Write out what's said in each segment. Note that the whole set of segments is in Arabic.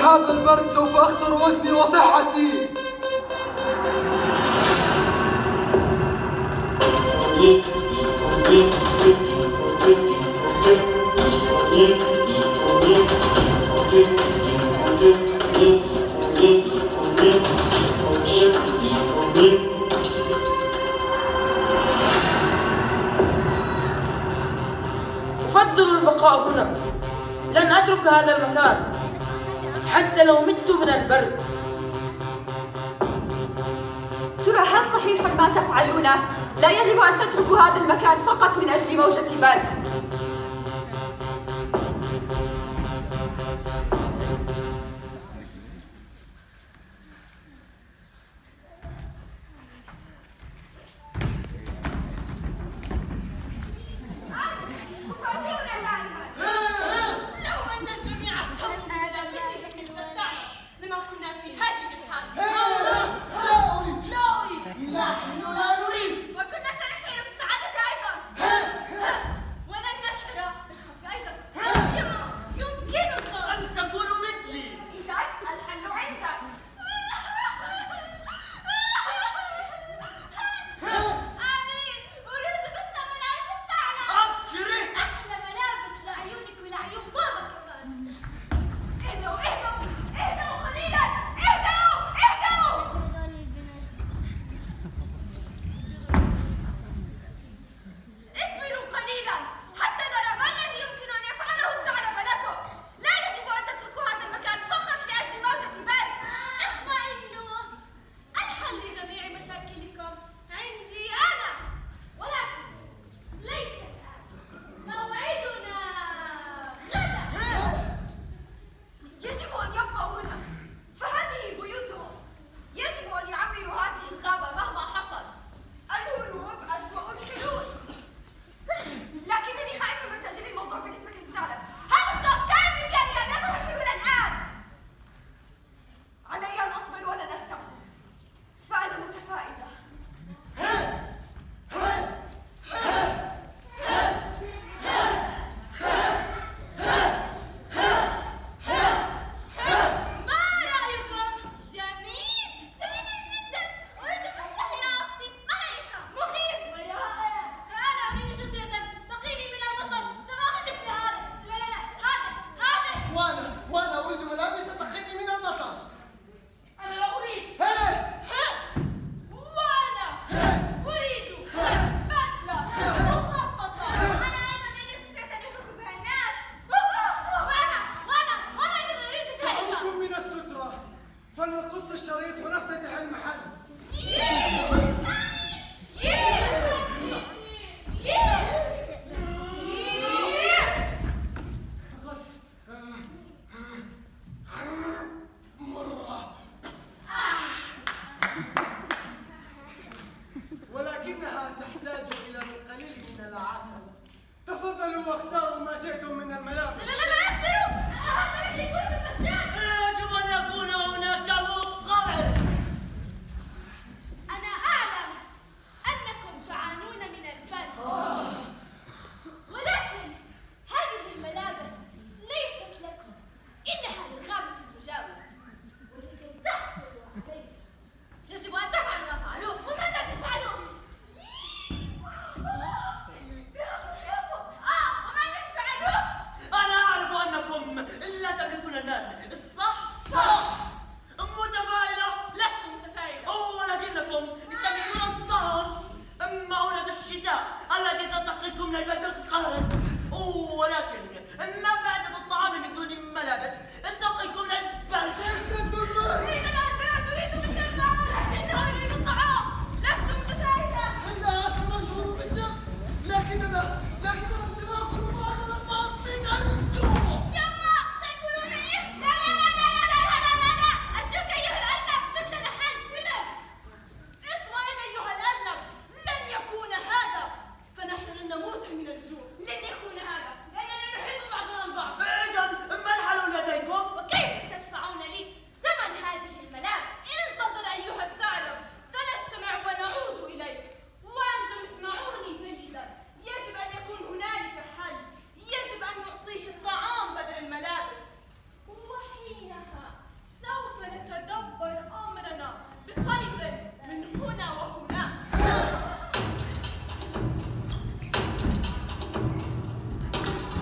هذا البرد سوف أخسر وزني وصحتي. أفضل البقاء هنا. لن أترك هذا المكان. حتى لو مت من البرد ترى هل صحيح ما تفعلونه؟ لا يجب أن تتركوا هذا المكان فقط من أجل موجة برد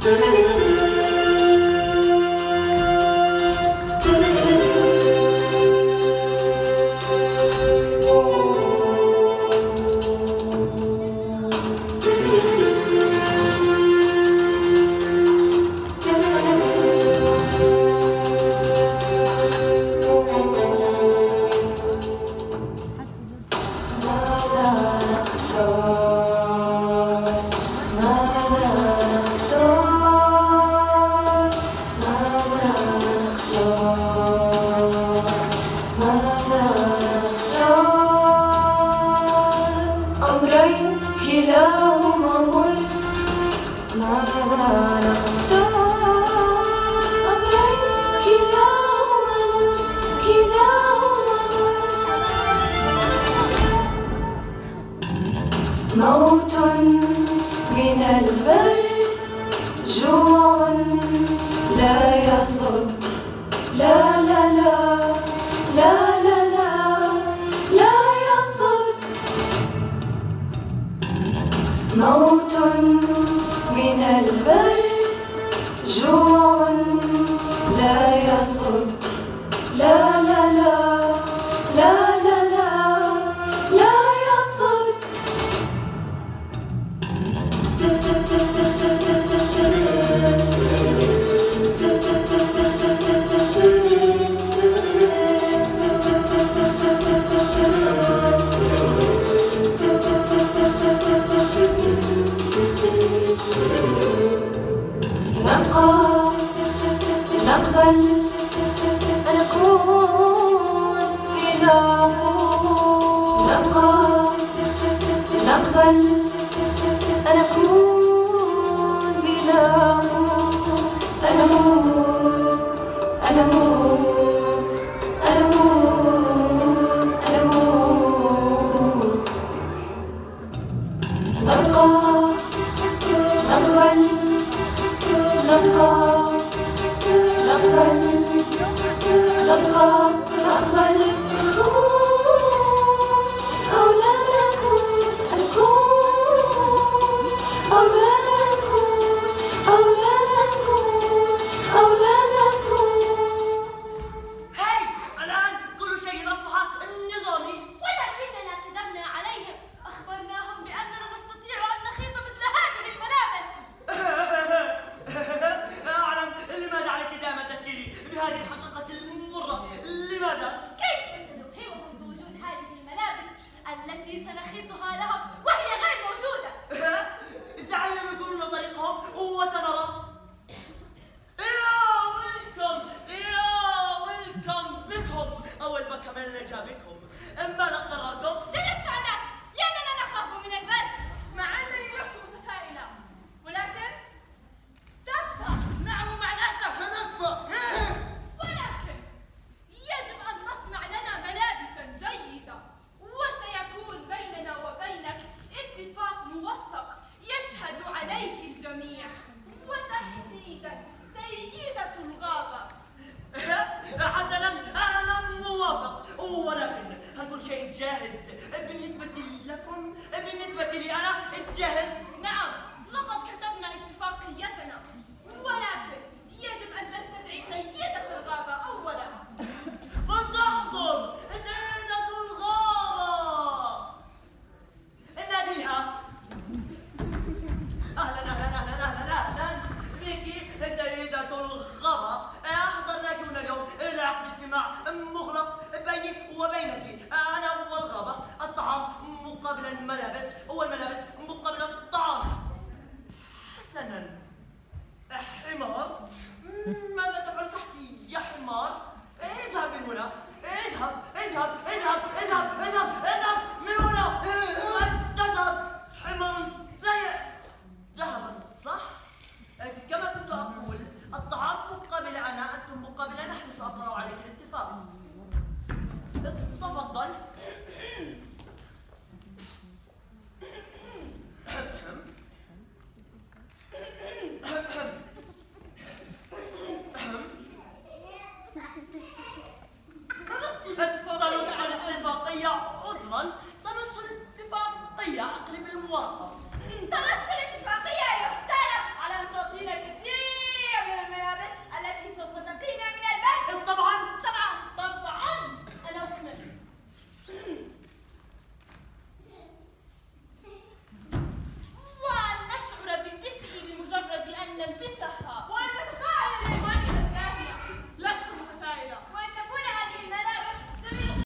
Thank you. جوع لا يصد لا لا لا لا لا لا لا يصد Thank you. نبقى نقبل أن نكون إذا أكون نبقى نقبل نكون بلا أنا أموت أنا أموت apart. għamilni ġabitkom. Imma naqqa